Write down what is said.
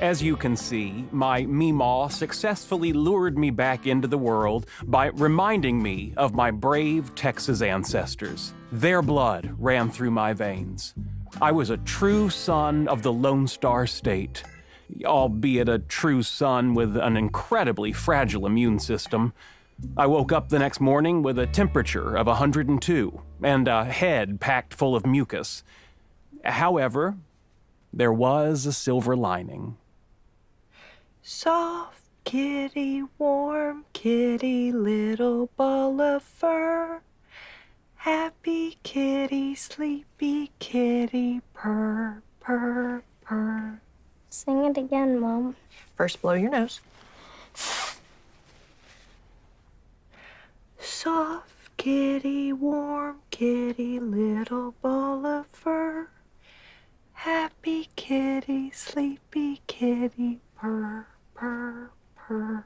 As you can see, my Meemaw successfully lured me back into the world by reminding me of my brave Texas ancestors. Their blood ran through my veins. I was a true son of the Lone Star State, albeit a true son with an incredibly fragile immune system. I woke up the next morning with a temperature of 102 and a head packed full of mucus. However, there was a silver lining. Soft kitty, warm kitty, little ball of fur. Happy kitty, sleepy kitty, purr, purr, purr. Sing it again, Mom. First, blow your nose. Soft kitty, warm kitty, little ball of fur. Happy kitty, sleepy kitty, purr purr, purr,